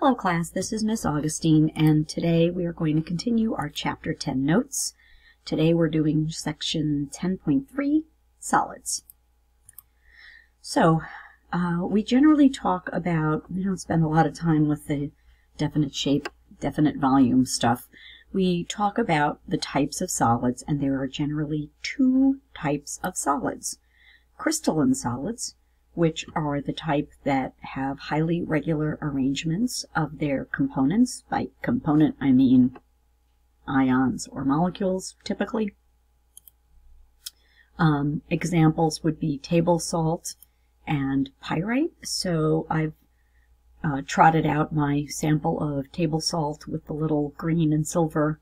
Hello class, this is Miss Agostine and today we are going to continue our chapter 10 notes. Today we're doing section 10.3, solids. So, uh, we generally talk about, we don't spend a lot of time with the definite shape, definite volume stuff. We talk about the types of solids and there are generally two types of solids. Crystalline solids, which are the type that have highly regular arrangements of their components. By component, I mean ions or molecules, typically. Um, examples would be table salt and pyrite. So I've uh, trotted out my sample of table salt with the little green and silver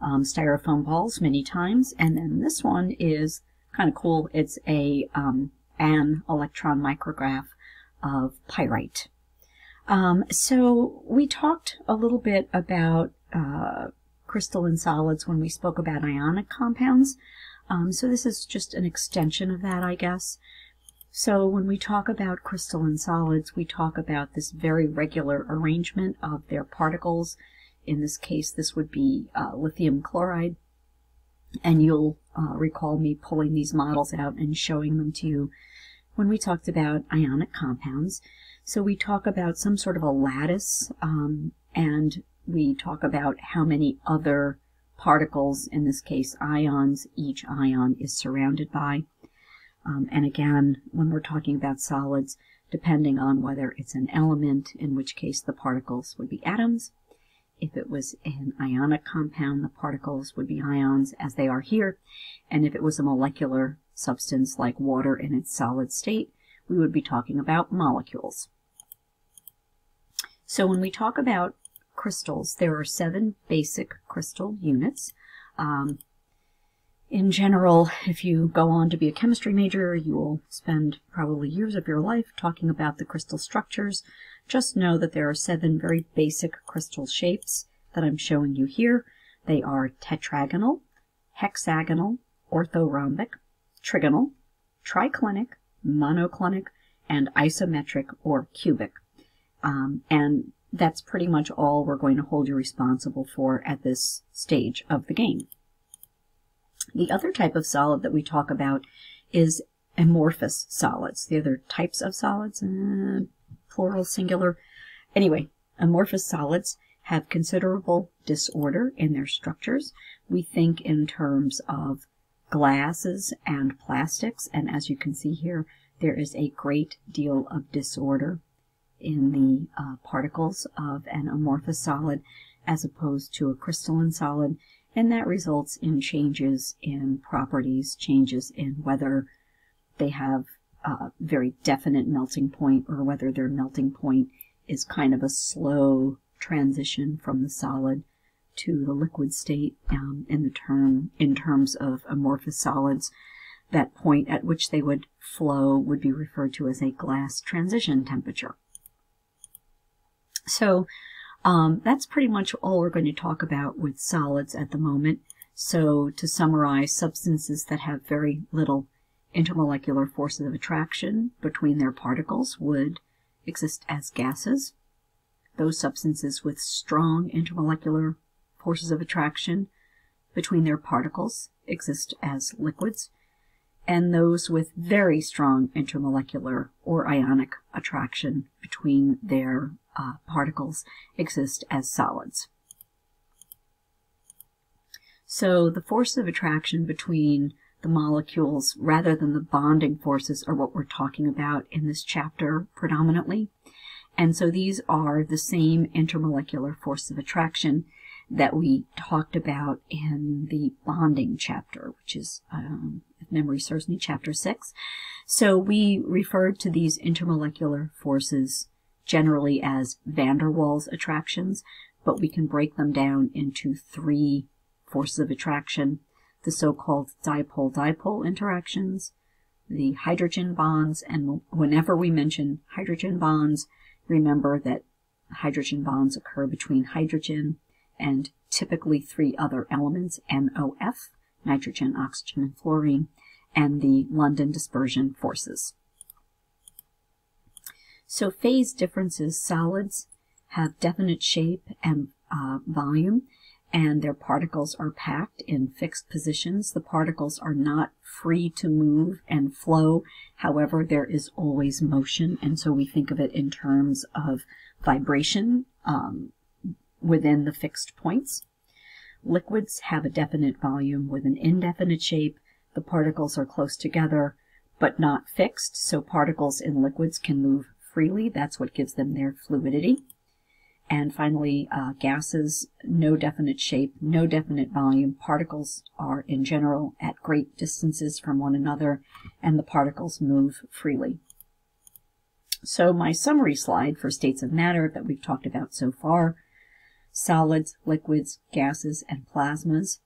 um, styrofoam balls many times. And then this one is kind of cool. It's a um, an electron micrograph of pyrite. Um, so we talked a little bit about uh, crystalline solids when we spoke about ionic compounds. Um, so this is just an extension of that, I guess. So when we talk about crystalline solids, we talk about this very regular arrangement of their particles. In this case, this would be uh, lithium chloride. And you'll uh, recall me pulling these models out and showing them to you when we talked about ionic compounds. So we talk about some sort of a lattice, um, and we talk about how many other particles, in this case ions, each ion is surrounded by. Um, and again, when we're talking about solids, depending on whether it's an element, in which case the particles would be atoms. If it was an ionic compound, the particles would be ions, as they are here. And if it was a molecular substance like water in its solid state, we would be talking about molecules. So when we talk about crystals, there are seven basic crystal units. Um, in general, if you go on to be a chemistry major, you will spend probably years of your life talking about the crystal structures. Just know that there are seven very basic crystal shapes that I'm showing you here. They are tetragonal, hexagonal, orthorhombic, trigonal, triclinic, monoclinic, and isometric or cubic. Um, and that's pretty much all we're going to hold you responsible for at this stage of the game. The other type of solid that we talk about is amorphous solids. The other types of solids, uh, plural, singular. Anyway, amorphous solids have considerable disorder in their structures. We think in terms of glasses and plastics. And as you can see here, there is a great deal of disorder in the uh, particles of an amorphous solid as opposed to a crystalline solid. And that results in changes in properties, changes in whether they have a very definite melting point or whether their melting point is kind of a slow transition from the solid to the liquid state um, in the term in terms of amorphous solids. That point at which they would flow would be referred to as a glass transition temperature. So um, that's pretty much all we're going to talk about with solids at the moment. So to summarize, substances that have very little intermolecular forces of attraction between their particles would exist as gases. Those substances with strong intermolecular forces of attraction between their particles exist as liquids, and those with very strong intermolecular or ionic attraction between their uh, particles exist as solids. So the force of attraction between the molecules rather than the bonding forces are what we're talking about in this chapter predominantly. And so these are the same intermolecular force of attraction that we talked about in the bonding chapter, which is, um, if memory serves me, chapter 6. So we referred to these intermolecular forces generally as van der Waals attractions, but we can break them down into three forces of attraction, the so-called dipole-dipole interactions, the hydrogen bonds, and whenever we mention hydrogen bonds, remember that hydrogen bonds occur between hydrogen and typically three other elements, NOF, nitrogen, oxygen, and fluorine, and the London dispersion forces. So phase differences, solids have definite shape and uh, volume, and their particles are packed in fixed positions. The particles are not free to move and flow. However, there is always motion, and so we think of it in terms of vibration um, within the fixed points. Liquids have a definite volume with an indefinite shape. The particles are close together, but not fixed, so particles in liquids can move freely. That's what gives them their fluidity. And finally, uh, gases, no definite shape, no definite volume. Particles are, in general, at great distances from one another, and the particles move freely. So my summary slide for states of matter that we've talked about so far, solids, liquids, gases, and plasmas.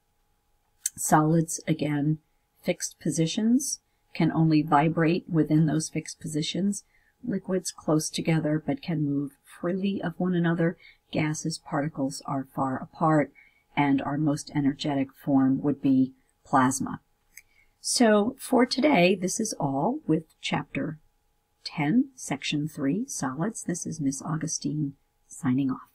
Solids, again, fixed positions, can only vibrate within those fixed positions. Liquids close together but can move freely of one another. Gases, particles are far apart, and our most energetic form would be plasma. So for today, this is all with chapter 10, section 3, solids. This is Miss Agostine signing off.